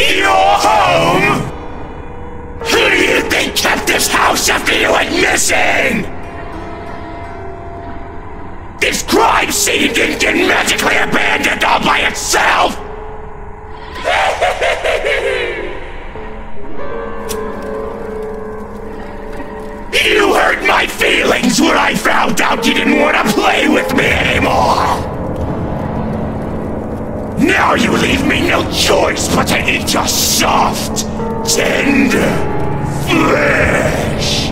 Your home? Who do you think kept this house after you went missing? This crime scene didn't get magically abandoned all by itself! You hurt my feelings when I found out you didn't Now you leave me no choice but to eat your soft, tender flesh!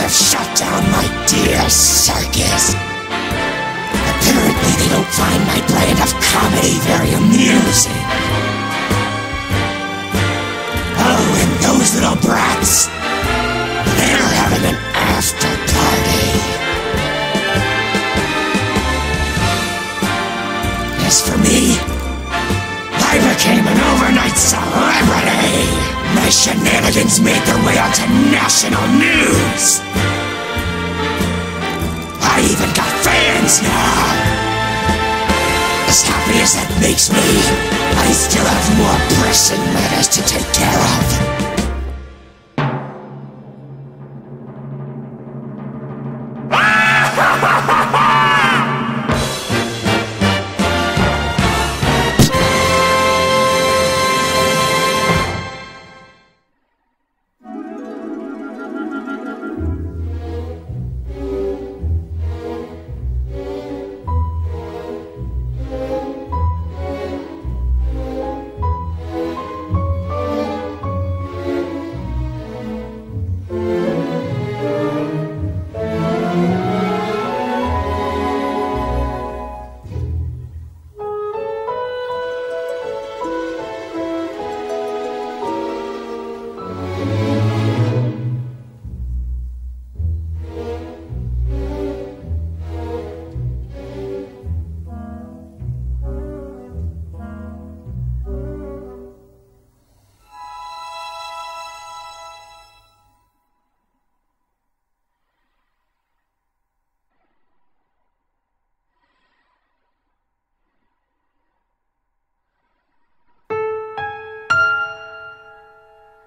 Have shut down my dear circus. Apparently they don't find my brand of comedy very amusing. Oh, and those little brats. Way onto national news. I even got fans now. As happy as that makes me, I still have more pressing matters to take care of.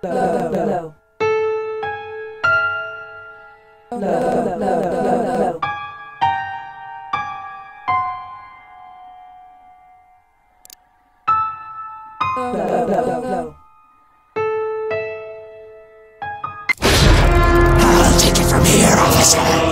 Low, low, low. Low, low, low. I'll take it from here, officer.